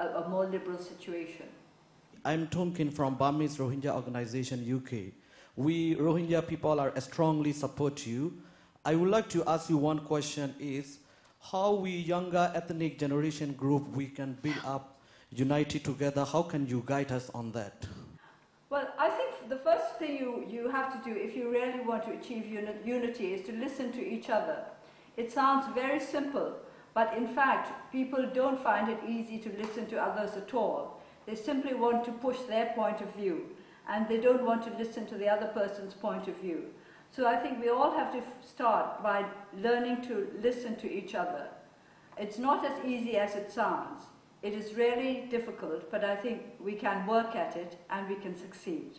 a, a more liberal situation. I'm Tun Khin from Burmese Rohingya Organization UK. We Rohingya people are strongly support you. I would like to ask you one question is how we younger ethnic generation group we can build up united together. How can you guide us on that? Well, I think the first thing you, you have to do if you really want to achieve uni- unity is to listen to each other. It sounds very simple, but in fact, people don't find it easy to listen to others at all. They simply want to push their point of view, and they don't want to listen to the other person's point of view. So I think we all have to start by learning to listen to each other. It's not as easy as it sounds. It is really difficult, but I think we can work at it and we can succeed.